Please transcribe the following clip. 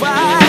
Why?